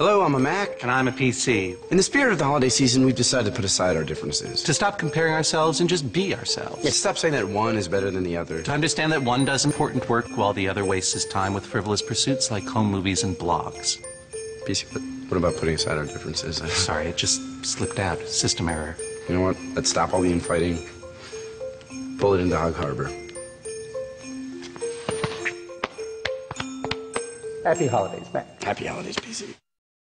Hello, I'm a Mac. And I'm a PC. In the spirit of the holiday season, we've decided to put aside our differences. To stop comparing ourselves and just be ourselves. Yeah, stop saying that one is better than the other. To understand that one does important work while the other wastes his time with frivolous pursuits like home movies and blogs. PC, what, what about putting aside our differences? Sorry, it just slipped out. System error. You know what? Let's stop all the infighting. Pull it into Hog Harbor. Happy holidays, Mac. Happy holidays, PC.